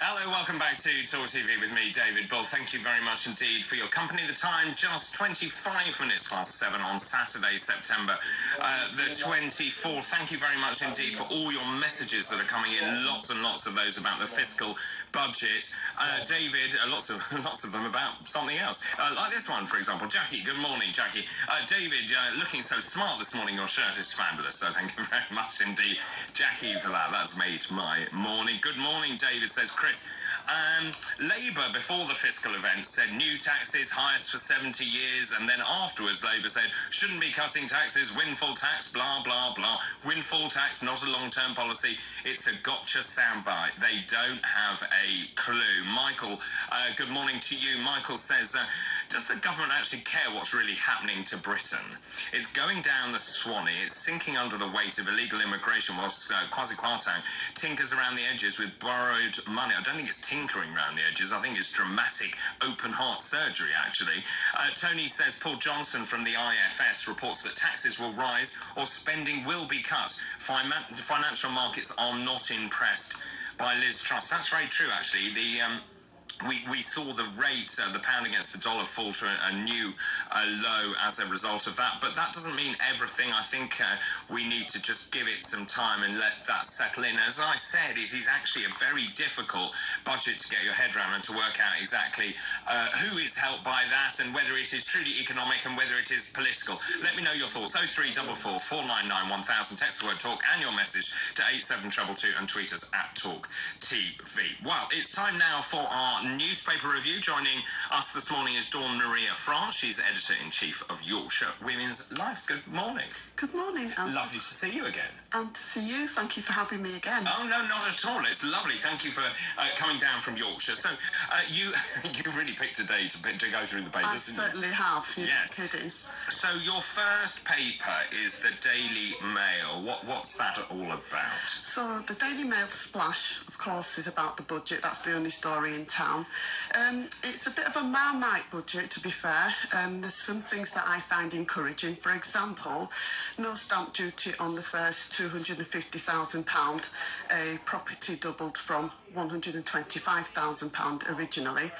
Hello, welcome back to Talk TV with me, David Bull. Thank you very much indeed for your company. The time just 25 minutes past seven on Saturday, September uh, the 24th. Thank you very much indeed for all your messages that are coming in. Lots and lots of those about the fiscal budget. Uh, David, uh, lots of lots of them about something else, uh, like this one, for example. Jackie, good morning, Jackie. Uh, David, uh, looking so smart this morning. Your shirt is fabulous. So thank you very much indeed, Jackie, for that. That's made my morning. Good morning, David says. Chris. Um, Labour, before the fiscal event, said new taxes, highest for 70 years, and then afterwards, Labour said, shouldn't be cutting taxes, windfall tax, blah, blah, blah. Windfall tax, not a long term policy. It's a gotcha soundbite. They don't have a clue. Michael, uh, good morning to you. Michael says, uh, does the government actually care what's really happening to Britain? It's going down the Swanee, it's sinking under the weight of illegal immigration whilst uh, Kwasi Kwarteng tinkers around the edges with borrowed money. I don't think it's tinkering around the edges, I think it's dramatic open heart surgery, actually. Uh, Tony says Paul Johnson from the IFS reports that taxes will rise or spending will be cut. The financial markets are not impressed by Liz Truss. That's very true, actually. The um, we, we saw the rate, uh, the pound against the dollar, fall to a, a new uh, low as a result of that. But that doesn't mean everything. I think uh, we need to just give it some time and let that settle in. As I said, it is actually a very difficult budget to get your head around and to work out exactly uh, who is helped by that and whether it is truly economic and whether it is political. Let me know your thoughts. 0344 499 1000. Text the word talk and your message to 87222 and tweet us at Talk TV. Well, it's time now for our newspaper review. Joining us this morning is Dawn Maria France. She's editor in chief of Yorkshire Women's Life. Good morning. Good morning. Anthony. Lovely to see you again. And to see you. Thank you for having me again. Oh no, not at all. It's lovely. Thank you for uh, coming down from Yorkshire. So uh, you you really picked a day to, to go through the papers. I certainly you? have. Yes. Kidding. So your first paper is the Daily Mail. What what's that all about? So the Daily Mail splash, of course, is about the budget. That's the only story in town. Um, it's a bit of a marmite budget, to be fair. Um, there's some things that I find encouraging. For example, no stamp duty on the first £250,000. A property doubled from £125,000 originally.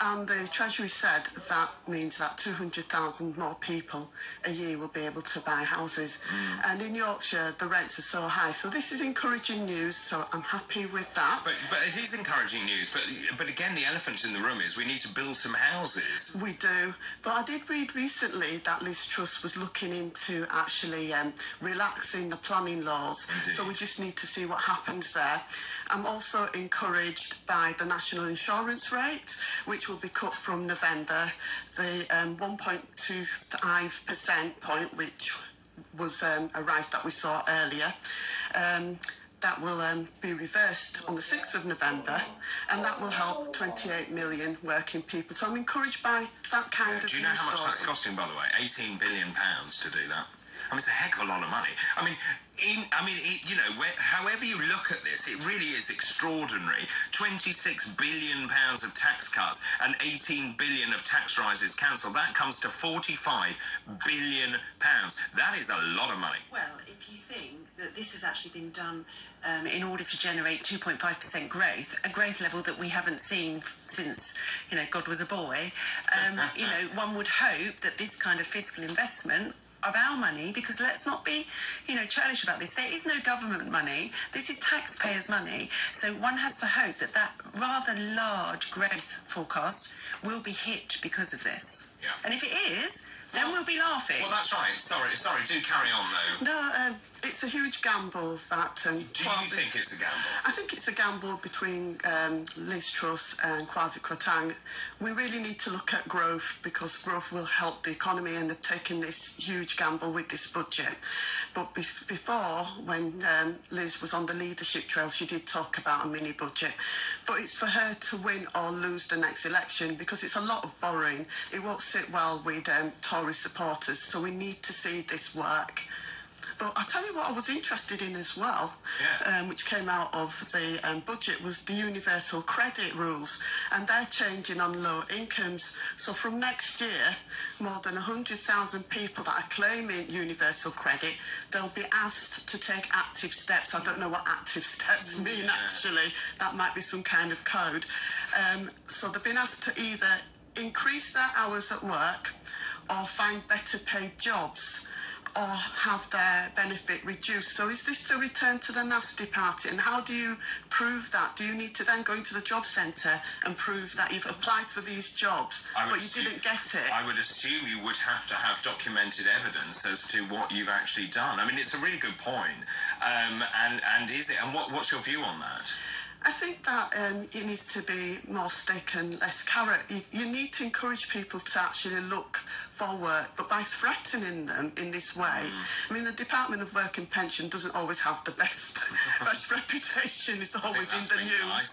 And the Treasury said that means that 200,000 more people a year will be able to buy houses. Mm. And in Yorkshire, the rents are so high. So this is encouraging news, so I'm happy with that. But, but it is encouraging news. But, but again, the elephant in the room is we need to build some houses. We do. But I did read recently that Liz Truss was looking into actually um, relaxing the planning laws. Indeed. So we just need to see what happens there. I'm also in encouraged by the national insurance rate, which will be cut from November. The um, 1.25 percent point, which was um, a rise that we saw earlier. Um, that will um, be reversed on the 6th of November, and that will help 28 million working people. So I'm encouraged by that kind yeah, of. Do you know how much that's costing, by the way? 18 billion pounds to do that. I mean, it's a heck of a lot of money. I mean, in, I mean, it, you know, where, however you look at this, it really is extraordinary. 26 billion pounds of tax cuts and 18 billion of tax rises cancelled. That comes to 45 billion pounds. That is a lot of money. Well, if you think that this has actually been done um, in order to generate 2.5% growth, a growth level that we haven't seen since, you know, God was a boy, um, you know, one would hope that this kind of fiscal investment of our money because let's not be, you know, churlish about this. There is no government money. This is taxpayers' money. So one has to hope that that rather large growth forecast will be hit because of this. Yeah. And if it is, then we'll be laughing. Well, that's right. Sorry, sorry. Do carry on though. No, um, it's a huge gamble that. Um, Do you think it's a gamble? I think it's a gamble between um, Liz Truss and Kwasi Kwarteng. We really need to look at growth because growth will help the economy, and they're taking this huge gamble with this budget. But be- before, when um, Liz was on the leadership trail, she did talk about a mini budget. But it's for her to win or lose the next election because it's a lot of borrowing. It won't sit well with um, Tory supporters. So we need to see this work. But I'll tell you what I was interested in as well, Yeah. um, which came out of the um, budget, was the universal credit rules. And they're changing on low incomes. So from next year, more than 100,000 people that are claiming universal credit, they'll be asked to take active steps. I don't know what active steps mean, actually. That might be some kind of code. Um, so they've been asked to either increase their hours at work or find better paid jobs or have their benefit reduced. So is this the return to the nasty party? And how do you prove that? Do you need to then go into the job centre and prove that you've applied for these jobs, but you assume- didn't get it? I would assume you would have to have documented evidence as to what you've actually done. I mean, it's a really good point. Um, and and is it? And what, what's your view on that? I think that um, it needs to be more stick and less carrot. You, you need to encourage people to actually look for work, but by threatening them in this way, Mm. I mean, the Department of Work and Pension doesn't always have the best best reputation. It's always in the news.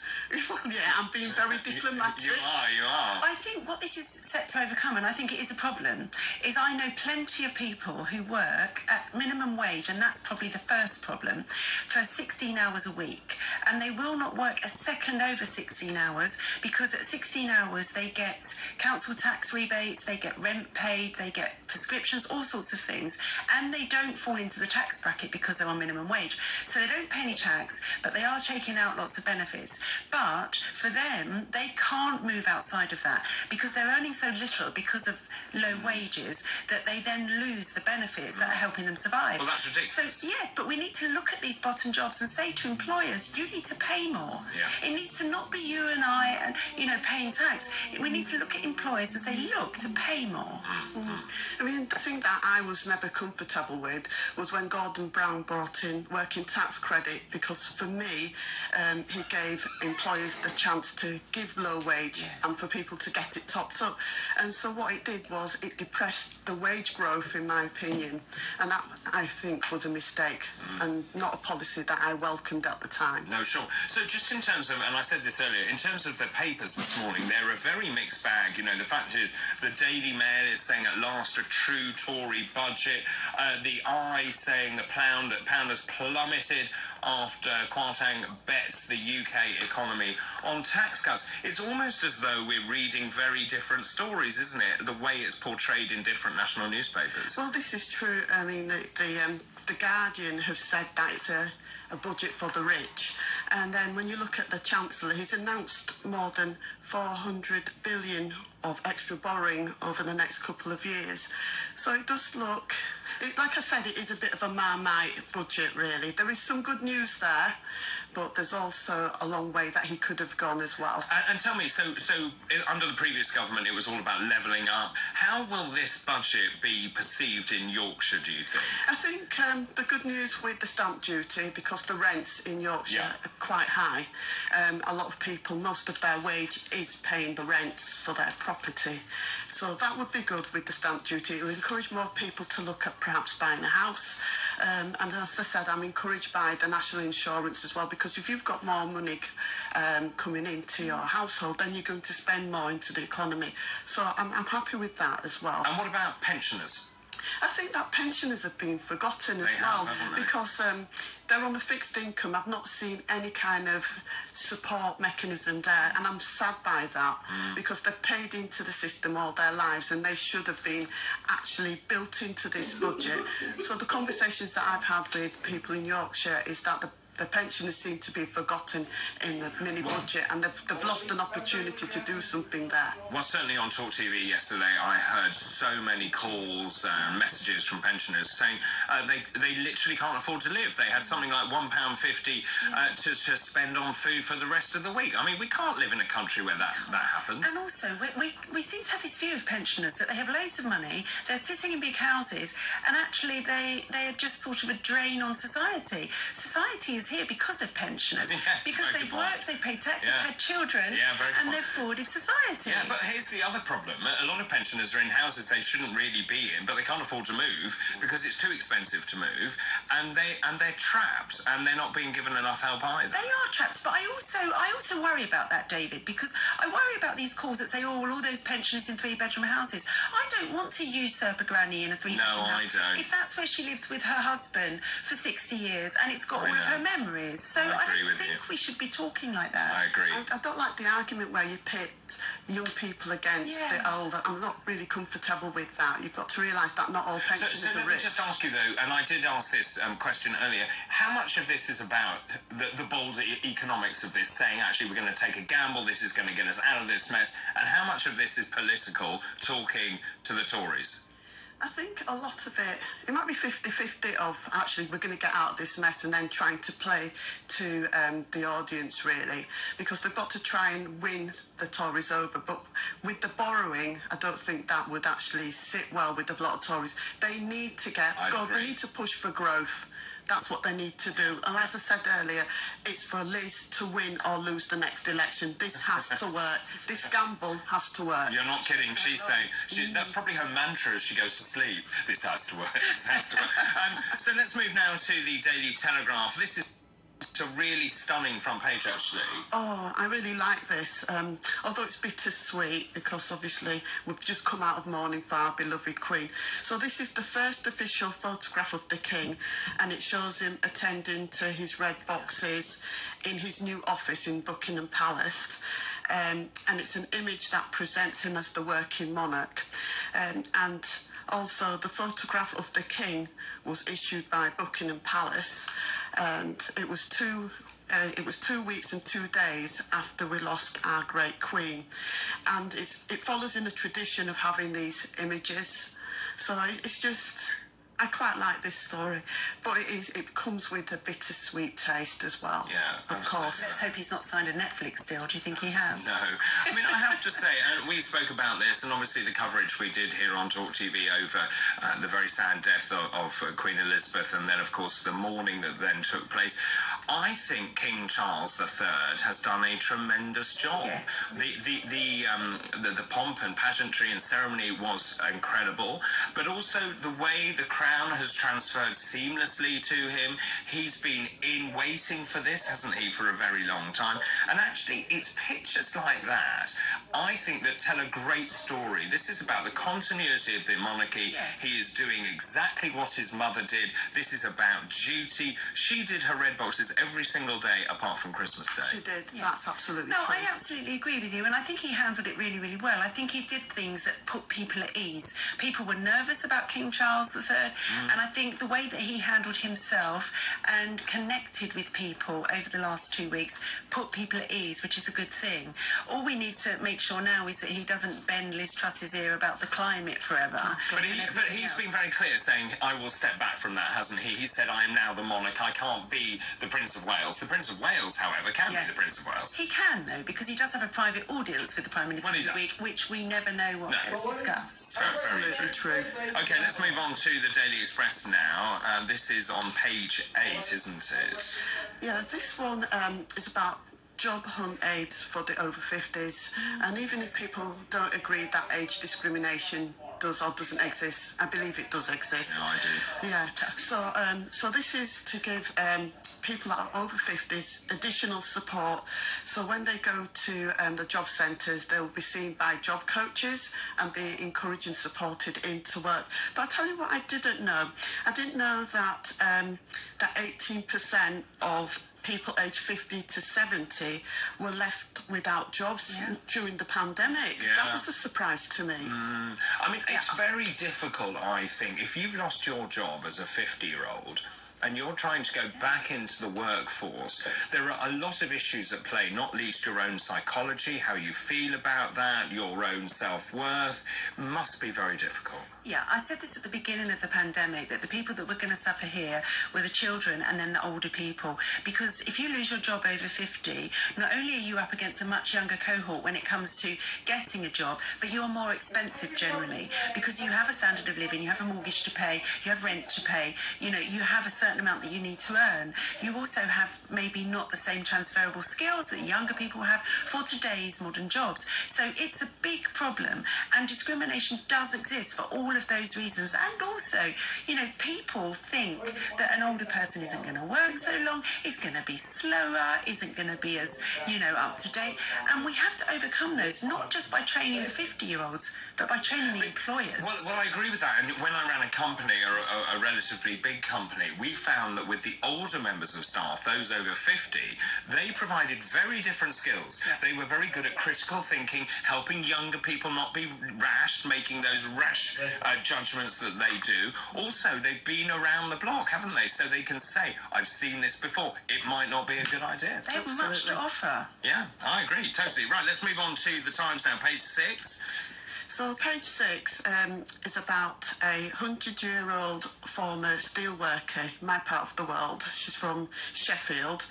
well, yeah, I'm being very diplomatic. You are, you are. I think what this is set to overcome, and I think it is a problem, is I know plenty of people who work at minimum wage, and that's probably the first problem, for 16 hours a week. And they will not work a second over 16 hours because at 16 hours they get council tax rebates, they get rent paid, they get prescriptions, all sorts of things. And they don't fall into the tax bracket because they're on minimum wage. So they don't pay any tax, but they are taking out lots of benefits. But for them, they can't move outside of that because they're earning so little because of low mm. wages that they then lose the benefits that are mm. helping them survive. Well, that's ridiculous. So, yes, but we need to look at these bottom jobs and say to employers, you need to pay more. Yeah. It needs to not be you and I and, you know, paying tax. We need to look at employers and say, look, to pay more. Mm. I mean, the thing that I was never comfortable with was when Gordon Brown brought in working tax credit because for me, um, he gave employers the chance to give low wage Yes. and for people to get it topped up. And so what it did was it depressed the wage growth, in my opinion, and that I think was a mistake and not a policy that I welcomed at the time. No, sure. So, just in terms of, and I said this earlier, in terms of the papers this morning, they're a very mixed bag. You know, the fact is, the Daily Mail is saying at last a true Tory budget. Uh, the i saying the pound pound has plummeted after Kwarteng bets the UK economy on tax cuts. It's almost as though we're reading very different stories, isn't it? The way it's portrayed in different national newspapers. Well, this is true. I mean, the the, um, the Guardian have said that it's a, a budget for the rich, and then when you look at the Chancellor, he's announced more than 400 billion of extra borrowing over the next couple of years. So it does look, it, like I said, it is a bit of a marmite budget, really. There is some good news there, but there's also a long way that he could have gone as well. And, and tell me, so so under the previous government, it was all about levelling up. How will this budget be perceived in Yorkshire? Do you think? I think um, the good news with the stamp duty, because the rents in Yorkshire Yeah. are quite high, um, a lot of people, most of their wage is paying the rents for their property. So that would be good with the stamp duty. It'll encourage more people to look at perhaps buying a house. Um, and as I said, I'm encouraged by the national insurance as well, because if you've got more money um, coming into your household, then you're going to spend more into the economy. So I'm, I'm happy with that as well. And what about pensioners? I think that pensioners have been forgotten as They well because um, they're on a fixed income. I've not seen any kind of support mechanism there, and I'm sad by that Mm. because they've paid into the system all their lives and they should have been actually built into this budget. So the conversations that I've had with people in Yorkshire is that the the pensioners seem to be forgotten in the mini budget and they've, they've lost an opportunity to do something there. Well, certainly on Talk TV yesterday, I heard so many calls and messages from pensioners saying uh, they they literally can't afford to live. They had something like one pound fifty uh, to to spend on food for the rest of the week. I mean, we can't live in a country where that that happens. And also, we, we, we seem to have this view of pensioners that they have loads of money, they're sitting in big houses, and actually they, they are just sort of a drain on society. Society is here because of pensioners, Yeah, because they've worked, they've paid tax, Yeah. they've had children, Yeah, and they've forwarded society. Yeah, but here's the other problem. A lot of pensioners are in houses they shouldn't really be in, but they can't afford to move because it's too expensive to move, and they and they're trapped and they're not being given enough help either. They are trapped, but I also I also worry about that, David, because I worry about these calls that say, oh, well, all those pensioners in three bedroom houses. I don't want to usurp a granny in a three bedroom No, I house. don't. If that's where she lived with her husband for 60 years and it's got I all of her memories. So I I, don't with think you. we should be talking like that. I agree. I, I don't like the argument where you pit young people against Yeah. the older. I'm not really comfortable with that. You've got to realise that not all pensioners so are let me rich. just ask you though, and I did ask this um, question earlier. How much of this is about the, the bold e- economics of this, saying actually we're going to take a gamble, this is going to get us out of this mess, and how much of this is political, talking to the Tories? I think a lot of it, it might be 50 50 of actually we're going to get out of this mess and then trying to play to um, the audience really because they've got to try and win the Tories over. But with the borrowing, I don't think that would actually sit well with a lot of Tories. They need to get, God, agree. they need to push for growth. That's what they need to do. And as I said earlier, it's for Liz to win or lose the next election. This has to work. This gamble has to work. You're not kidding. She's saying she, that's probably her mantra as she goes to sleep. This has to work. This has to work. Um, so let's move now to the Daily Telegraph. This is a really stunning front page, actually. Oh, I really like this. Um, although it's bittersweet because obviously we've just come out of mourning for our beloved Queen. So this is the first official photograph of the King, and it shows him attending to his red boxes in his new office in Buckingham Palace. Um, and it's an image that presents him as the working monarch. Um, and also, the photograph of the King was issued by Buckingham Palace, and it was two uh, it was two weeks and two days after we lost our great queen, and it follows in a tradition of having these images. So it's just, I quite like this story, but it is it comes with a bittersweet taste as well. Yeah, of course. Let's hope he's not signed a Netflix deal. Do you think he has? No, I mean I have to say, and we spoke about this, and obviously the coverage we did here on Talk TV over uh, the very sad death of, of uh, Queen Elizabeth, and then of course the mourning that then took place. I think King Charles III has done a tremendous job. Yes. The the the, um, the the pomp and pageantry and ceremony was incredible, but also the way the crown has transferred seamlessly to him. He's been in waiting for this, hasn't he, for a very long time? And actually, it's pictures like that I think that tell a great story. This is about the continuity of the monarchy. Yes. He is doing exactly what his mother did. This is about duty. She did her red boxes every single day apart from Christmas Day. She did. Yeah. That's absolutely No, true. I absolutely agree with you, and I think he handled it really, really well. I think he did things that put people at ease. People were nervous about King Charles III, Mm. and I think the way that he handled himself and connected with people over the last two weeks put people at ease, which is a good thing. All we need to make sure now is that he doesn't bend Liz Truss's ear about the climate forever. But, he, and but everything he's been very clear, saying, I will step back from that, hasn't he? He said, I am now the monarch. I can't be the Prince of Wales. The Prince of Wales, however, can Yeah. be the Prince of Wales. He can, though, because he does have a private audience with the Prime Minister Well, he of the does. week, which we never know what No. gets discussed. Very, very true. true. Okay, let's move on to the Daily Express now. Uh, this is on page eight, isn't it? Yeah, this one um, is about job hunt aids for the over 50s. And even if people don't agree that age discrimination does or doesn't exist, I believe it does exist. No, I do. Yeah. So, um, so this is to give um, people that are over 50s additional support. So when they go to um, the job centres, they'll be seen by job coaches and be encouraged and supported into work. But I'll tell you what I didn't know. I didn't know that um, that 18% of people aged 50 to 70 were left without jobs Yeah. during the pandemic. Yeah. That was a surprise to me. I mean, it's very difficult, I think, if you've lost your job as a 50 year old. And you're trying to go back into the workforce. There are a lot of issues at play, not least your own psychology, how you feel about that, your own self worth. Must be very difficult. Yeah, I said this at the beginning of the pandemic that the people that were going to suffer here were the children and then the older people. Because if you lose your job over 50, not only are you up against a much younger cohort when it comes to getting a job, but you're more expensive generally because you have a standard of living, you have a mortgage to pay, you have rent to pay, you know, you have a certain certain amount that you need to earn. You also have maybe not the same transferable skills that younger people have for today's modern jobs. So it's a big problem, and discrimination does exist for all of those reasons. And also, you know, people think that an older person isn't going to work so long, is going to be slower, isn't going to be as, you know, up to date. And we have to overcome those, not just by training the 50 year olds, but by training the employers. Well, well, I agree with that. And when I ran a company, a, a, a relatively big company, we found that with the older members of staff, those over 50, they provided very different skills. Yeah. They were very good at critical thinking, helping younger people not be rash, making those rash uh, judgments that they do. Also, they've been around the block, haven't they? So they can say, I've seen this before. It might not be a good idea. they have much to offer. Yeah, I agree, totally. Right, let's move on to the Times now, page six. So page six um, is about a hundred-year-old former steelworker, my part of the world. She's from Sheffield,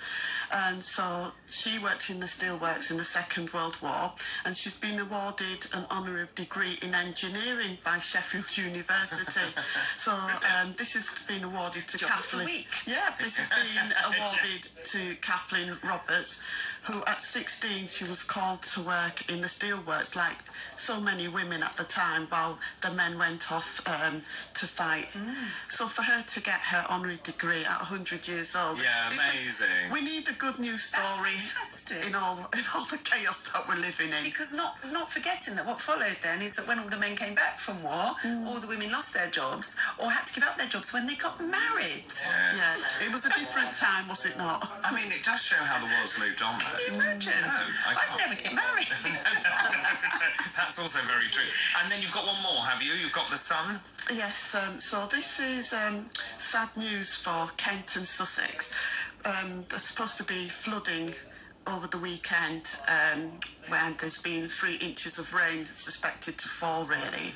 and so she worked in the steelworks in the Second World War, and she's been awarded an honorary degree in engineering by Sheffield University. so um, this has been awarded to Job Kathleen. week. Yeah, this has been awarded to Kathleen Roberts, who at 16 she was called to work in the steelworks, like so many women at the time, while the men went off um, to fight. Mm. So for her to get her honorary degree at 100 years old, Yeah, it's a- amazing. we need a good news story fantastic. in all in all the chaos that we're living in. Because not not forgetting that what followed then is that when all the men came back from war, all the women lost their jobs or had to give up their jobs when they got married. Yeah. Yeah, it was a different time, was it not? I mean, it does show how the world's moved on, though. Can you imagine? No, I I'd never get married. That's also very true. And then you've got one more, have you? You've got the Sun. Yes, um, so this is um, sad news for Kent and Sussex. Um, supposed to be flooding over the weekend um, when there's been three inches of rain suspected to fall, really.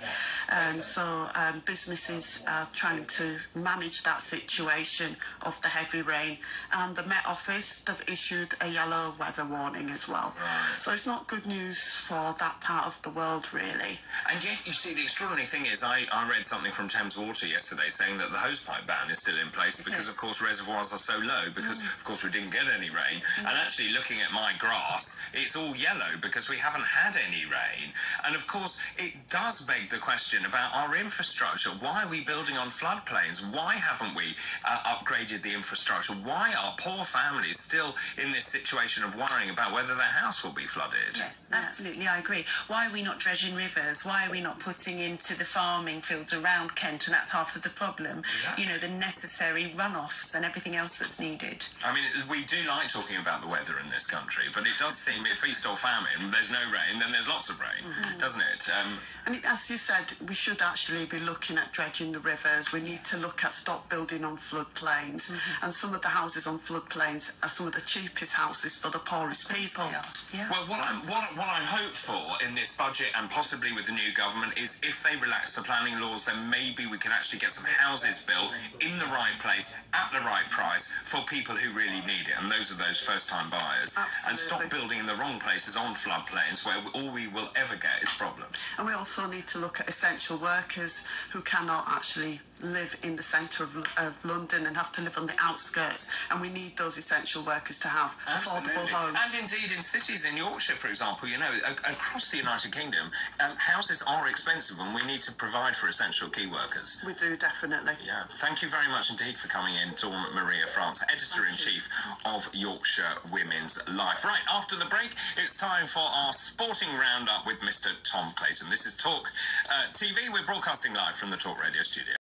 And so um, businesses are trying to manage that situation of the heavy rain. And the Met Office, they've issued a yellow weather warning as well. So it's not good news for that part of the world, really. And yet, you see, the extraordinary thing is, I, I read something from Thames Water yesterday saying that the hosepipe ban is still in place because, of course, reservoirs are so low because, mm. of course, we didn't get any rain. Mm. And actually, looking at my grass, it's all yellow because we haven't had any rain. And, of course, it does beg the question about our infrastructure. Why are we building on floodplains? Why haven't we uh, upgraded the infrastructure? Why are poor families still in this situation of worrying about whether their house will be flooded? Yes, absolutely, I agree. Why are we not dredging rivers? Why are we not putting into the farming fields around Kent? And that's half of the problem. Exactly. You know, the necessary runoffs and everything else that's needed. I mean, we do like talking about the weather in this country, but it does seem if feast or famine, there's no rain, then there's lots of rain, doesn't it? Um, And it- as you said, we should actually be looking at dredging the rivers. We need to look at stop building on floodplains. And some of the houses on floodplains are some of the cheapest houses for the poorest people. Yeah. yeah. well, what, I'm, what, what I hope for in this budget and possibly with the new government is if they relax the planning laws, then maybe we can actually get some houses built in the right place at the right price for people who really need it, and those are those first-time buyers. And stop building in the wrong places on floodplains where all we will ever get is problems. And we also need to look at essential workers who cannot actually live in the centre of, of London and have to live on the outskirts. And we need those essential workers to have affordable homes. And indeed, in cities in Yorkshire, for example, you know, across the United Kingdom, um, houses are expensive and we need to provide for essential key workers. we do definitely. Yeah, thank you very much indeed for coming in, Dawn Maria France, editor in chief of Yorkshire Women's Life. Right, after the break, it's time for our sporting roundup with Mr. Tom Clayton. This is Talk uh, TV. We're broadcasting live from the Talk Radio studio.